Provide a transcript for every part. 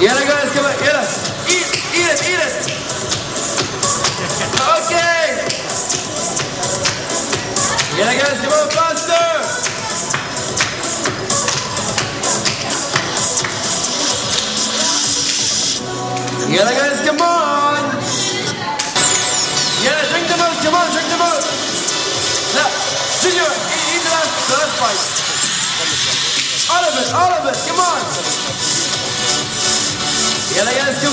Yalla guys, come on, yalla. Eat, eat it, eat it. Okay. Yalla guys, come on, faster. Yalla guys, come on. Yalla, drink the milk, come on, drink the milk. Now, Junior, eat, eat the last, the last bite. All of it, all of it, come on. Yeah,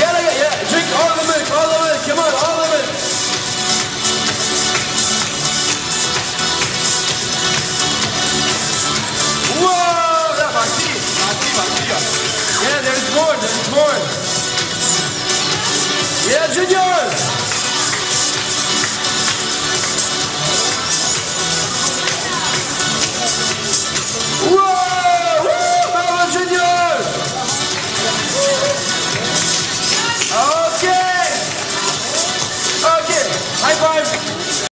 yeah, yeah, drink all of it, all of it, come on, all of it! Whoa! Yeah, I see, I see, I see. Yeah, there's more, more. Yeah, Junior!